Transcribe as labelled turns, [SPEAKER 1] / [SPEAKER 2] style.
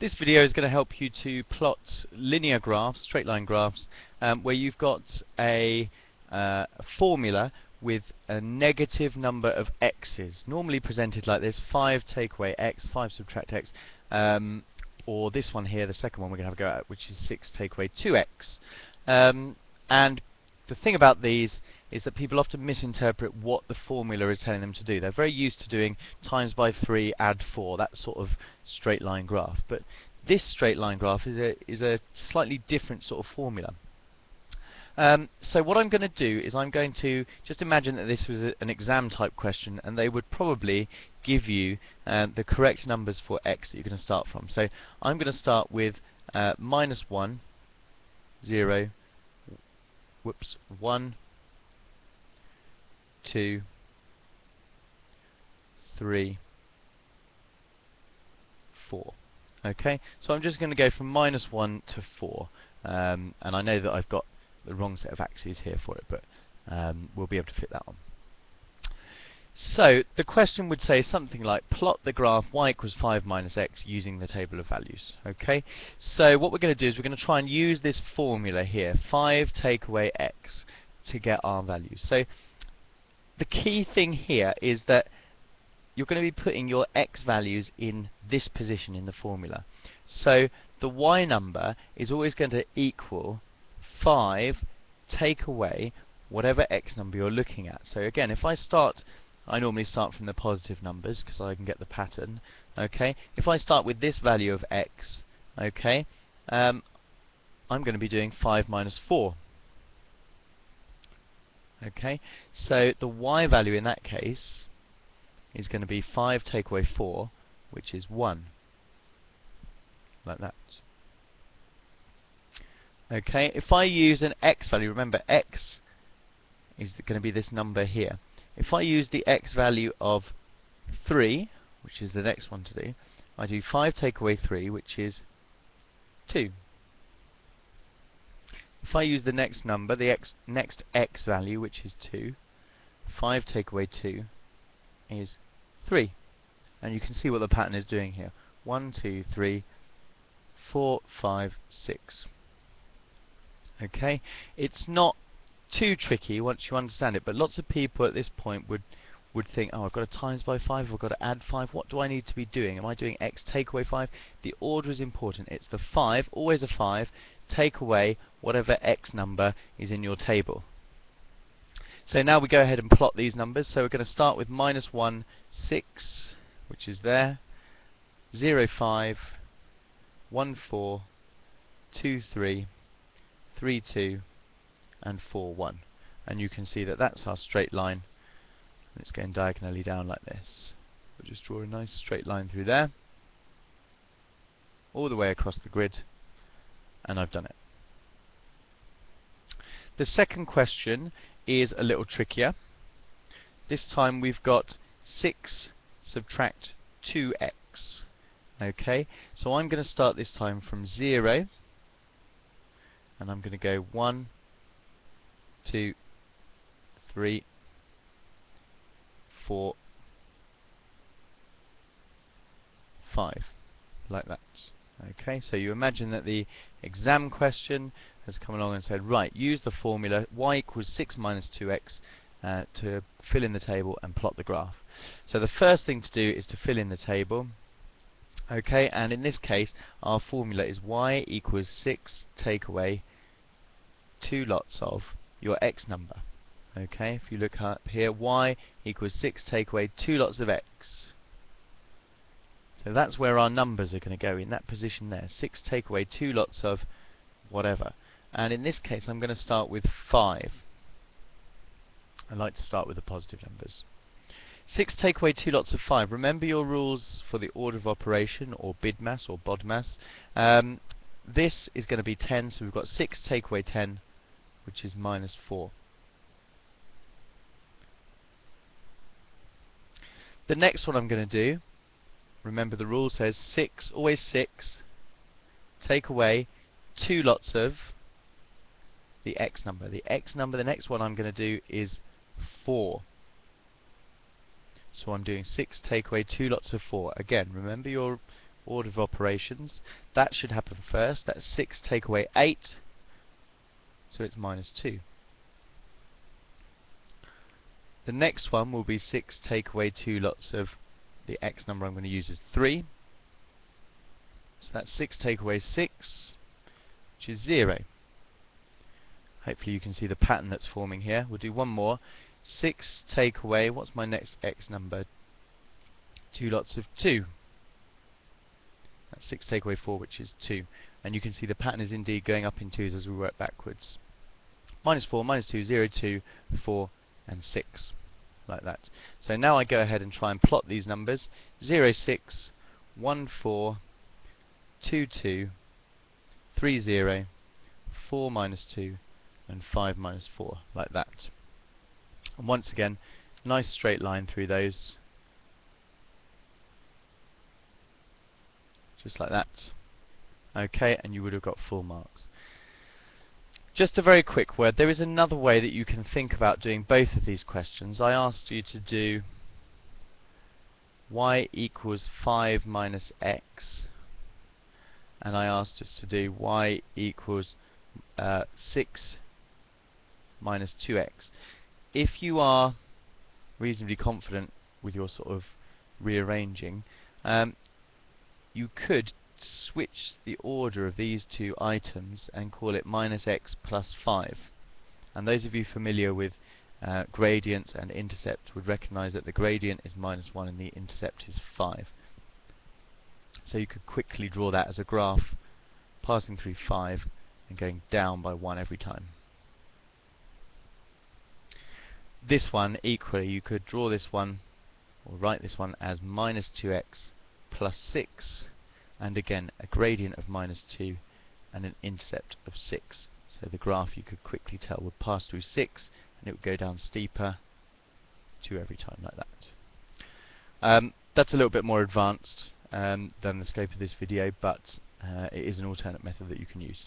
[SPEAKER 1] This video is going to help you to plot linear graphs, straight line graphs, um, where you've got a, uh, formula with a negative number of x's, normally presented like this, 5 take away x, 5 subtract x, um, or this one here, the second one we're going to have a go at, which is 6 take away 2x. Um, and the thing about these is that people often misinterpret what the formula is telling them to do. They're very used to doing times by 3, add 4, that sort of straight line graph. But this straight line graph is a, is a slightly different sort of formula. Um, so what I'm going to do is I'm going to just imagine that this was a, an exam type question and they would probably give you uh, the correct numbers for x that you're going to start from. So I'm going to start with uh, minus 1, 0, whoops, 1, two, three, four. Okay, so I'm just going to go from minus 1 to 4. Um, and I know that I've got the wrong set of axes here for it, but um, we'll be able to fit that on. So, the question would say something like, plot the graph y equals 5 minus x using the table of values. Okay, so what we're going to do is we're going to try and use this formula here, 5 take away x, to get our values. So, the key thing here is that you're going to be putting your x values in this position in the formula. So the y number is always going to equal 5 take away whatever x number you're looking at. So again, if I start, I normally start from the positive numbers because I can get the pattern. Okay, if I start with this value of x, okay, um, I'm going to be doing 5 minus 4. Okay, so the y value in that case is going to be 5 take away 4, which is 1. Like that. Okay, if I use an x value, remember x is going to be this number here. If I use the x value of 3, which is the next one to do, I do 5 take away 3, which is 2. If I use the next number, the x, next x value, which is 2, 5 take away 2 is 3. And you can see what the pattern is doing here. 1, 2, 3, 4, 5, 6. Okay, it's not too tricky once you understand it, but lots of people at this point would would think, oh, I've got to times by 5, I've got to add 5, what do I need to be doing? Am I doing x take away 5? The order is important. It's the 5, always a 5, take away whatever x number is in your table. So now we go ahead and plot these numbers. So we're going to start with minus 1, 6, which is there, 0, 5, 1, 4, 2, 3, 3, 2, and 4, 1. And you can see that that's our straight line. And it's going diagonally down like this. We'll just draw a nice straight line through there, all the way across the grid, and I've done it. The second question is a little trickier. This time we've got 6 subtract 2x. Okay, so I'm going to start this time from 0, and I'm going to go 1, 2, 3, 4, 5, like that. Okay, so you imagine that the exam question has come along and said, right, use the formula y equals 6 minus 2x uh, to fill in the table and plot the graph. So the first thing to do is to fill in the table. Okay, and in this case, our formula is y equals 6 take away 2 lots of your x number. Okay, if you look up here, y equals 6 take away 2 lots of x. So that's where our numbers are going to go, in that position there. 6 take away 2 lots of whatever. And in this case, I'm going to start with 5. I like to start with the positive numbers. 6 take away 2 lots of 5. Remember your rules for the order of operation, or BIDMAS, or BODMAS. Um, this is going to be 10, so we've got 6 take away 10, which is minus 4. The next one I'm going to do remember the rule says 6, always 6, take away 2 lots of the x number. The x number, the next one I'm going to do is 4. So I'm doing 6 take away 2 lots of 4. Again, remember your order of operations. That should happen first. That's 6 take away 8, so it's minus 2. The next one will be 6 take away 2 lots of the x number I'm going to use is 3. So that's 6 take away 6, which is 0. Hopefully you can see the pattern that's forming here. We'll do one more. 6 take away, what's my next x number? 2 lots of 2. That's 6 take away 4, which is 2. And you can see the pattern is indeed going up in 2s as we work backwards. Minus 4, minus 2, 0, 2, 4, and 6. Like that. So now I go ahead and try and plot these numbers. 0, 6, 1, 4, 2, 2, 3, 0, 4, minus 2, and 5 minus 4, like that. And once again, nice straight line through those. Just like that. Okay, and you would have got full marks. Just a very quick word. There is another way that you can think about doing both of these questions. I asked you to do y equals 5 minus x and I asked us to do y equals uh, 6 minus 2x. If you are reasonably confident with your sort of rearranging, um, you could switch the order of these two items and call it minus x plus 5. And those of you familiar with uh, gradients and intercept would recognize that the gradient is minus 1 and the intercept is 5. So you could quickly draw that as a graph passing through 5 and going down by 1 every time. This one, equally, you could draw this one, or write this one as minus 2x plus 6, and again a gradient of minus 2 and an intercept of 6. So the graph you could quickly tell would pass through 6, and it would go down steeper, 2 every time like that. Um, that's a little bit more advanced um, than the scope of this video, but uh, it is an alternate method that you can use.